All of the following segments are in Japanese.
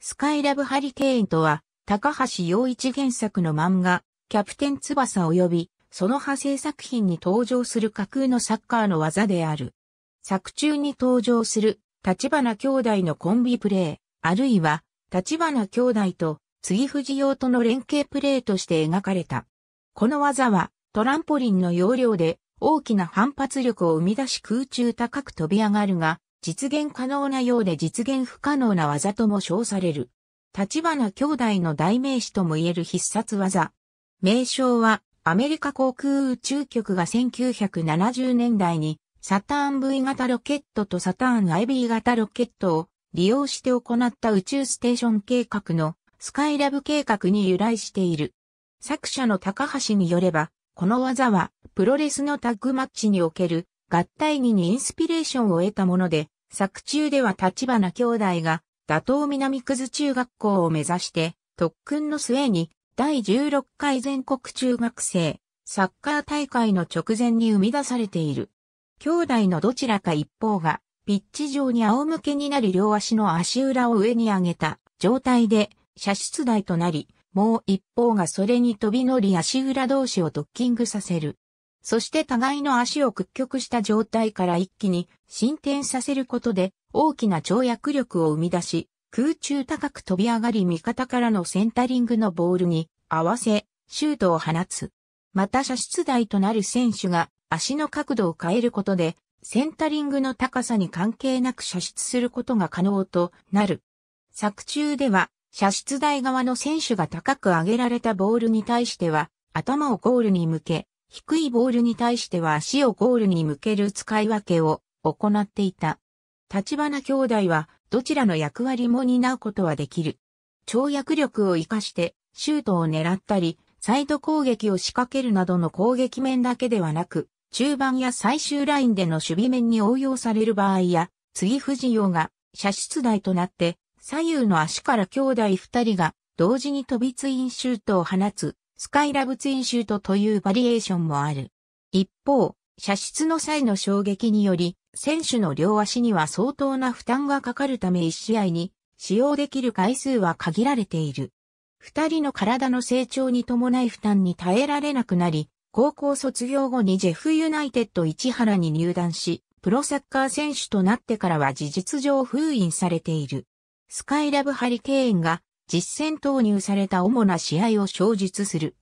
スカイラブハリケーンとは、高橋洋一原作の漫画、キャプテン翼及び、その派生作品に登場する架空のサッカーの技である。作中に登場する、立花兄弟のコンビプレイ、あるいは、立花兄弟と、杉藤洋との連携プレイとして描かれた。この技は、トランポリンの要領で、大きな反発力を生み出し空中高く飛び上がるが、実現可能なようで実現不可能な技とも称される。立花兄弟の代名詞とも言える必殺技。名称は、アメリカ航空宇宙局が1970年代に、サターン V 型ロケットとサターン IB 型ロケットを利用して行った宇宙ステーション計画のスカイラブ計画に由来している。作者の高橋によれば、この技はプロレスのタッグマッチにおける合体技にインスピレーションを得たもので、作中では立花兄弟が打倒南くず中学校を目指して特訓の末に第16回全国中学生サッカー大会の直前に生み出されている。兄弟のどちらか一方がピッチ上に仰向けになり両足の足裏を上に上げた状態で射出台となり、もう一方がそれに飛び乗り足裏同士をドッキングさせる。そして互いの足を屈曲した状態から一気に進展させることで大きな跳躍力を生み出し、空中高く飛び上がり味方からのセンタリングのボールに合わせ、シュートを放つ。また射出台となる選手が足の角度を変えることで、センタリングの高さに関係なく射出することが可能となる。作中では、射出台側の選手が高く上げられたボールに対しては、頭をゴールに向け、低いボールに対しては足をゴールに向ける使い分けを行っていた。立花兄弟はどちらの役割も担うことはできる。跳躍力を活かしてシュートを狙ったり、サイド攻撃を仕掛けるなどの攻撃面だけではなく、中盤や最終ラインでの守備面に応用される場合や、次藤洋が射出台となって左右の足から兄弟二人が同時に飛びツインシュートを放つスカイラブツインシュートというバリエーションもある。一方、射出の際の衝撃により、選手の両足には相当な負担がかかるため一試合に使用できる回数は限られている。二人の体の成長に伴い負担に耐えられなくなり、高校卒業後にジェフユナイテッド市原に入団し、プロサッカー選手となってからは事実上封印されている。スカイラブハリケーンが実戦投入された主な試合を詳述する。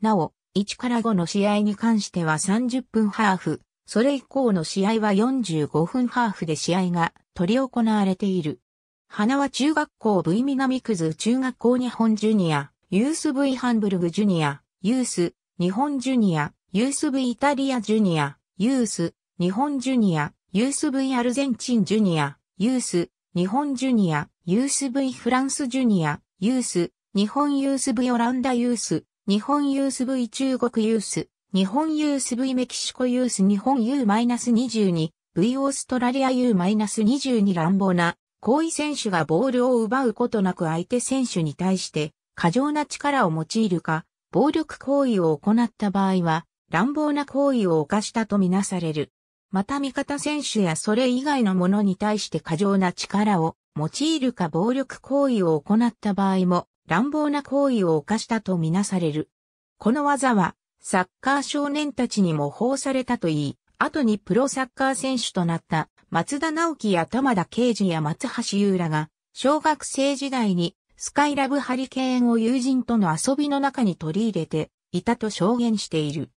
なお、1から5の試合に関しては30分ハーフ、それ以降の試合は45分ハーフで試合が取り行われている。花は中学校 V 南区図中学校日本ジュニア、ユース V ハンブルグジュニア、ユース、日本ジュニア、ユース V イタリアジュニア、ユース、日本ジュニア、ユース V アルゼンチンジュニア、ユース、日本ジュニア、ユース V フランスジュニア、ユース、日本ユース V オランダユース、日本ユース V 中国ユース、日本ユース V メキシコユース日本 U-22、V オーストラリア U-22 乱暴な行為選手がボールを奪うことなく相手選手に対して過剰な力を用いるか、暴力行為を行った場合は乱暴な行為を犯したとみなされる。また味方選手やそれ以外のものに対して過剰な力を用いるか暴力行為を行った場合も乱暴な行為を犯したとみなされる。この技はサッカー少年たちに模倣されたといい、後にプロサッカー選手となった松田直樹や玉田啓二や松橋優らが小学生時代にスカイラブハリケーンを友人との遊びの中に取り入れていたと証言している。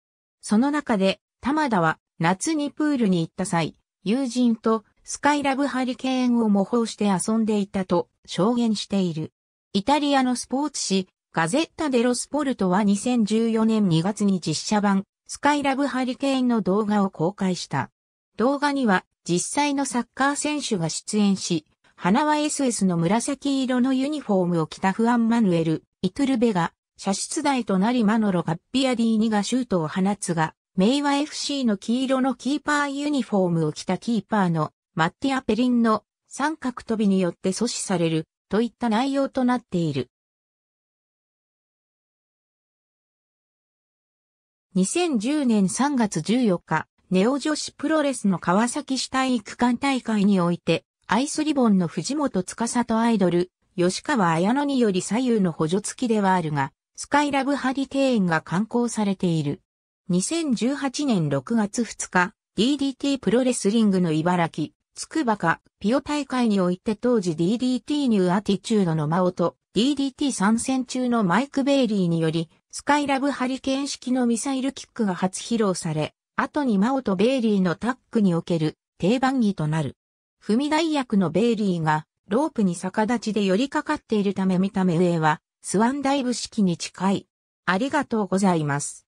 その中で玉田は夏にプールに行った際、友人とスカイラブハリケーンを模倣して遊んでいたと証言している。イタリアのスポーツ紙、ガゼッタ・デロ・スポルトは2014年2月に実写版、スカイラブ・ハリケーンの動画を公開した。動画には実際のサッカー選手が出演し、花は SS の紫色のユニフォームを着たフアン・マヌエル、イトゥルベが、射出台となりマノロ・ガッピアディーニがシュートを放つが、メイワ FC の黄色のキーパーユニフォームを着たキーパーのマッティア・ペリンの三角飛びによって阻止されるといった内容となっている。2010年3月14日、ネオ女子プロレスの川崎市体育館大会において、アイスリボンの藤本司とアイドル、吉川綾乃により左右の補助付きではあるが、スカイラブハリケーンが刊行されている。2018年6月2日、DDT プロレスリングの茨城、つくばカピオ大会において当時 DDT ニューアティチュードのマオと DDT 参戦中のマイク・ベイリーにより、スカイラブハリケーン式のミサイルキックが初披露され、後にマオとベイリーのタッグにおける定番技となる。踏み台役のベイリーがロープに逆立ちで寄りかかっているため見た目上はスワンダイブ式に近い。ありがとうございます。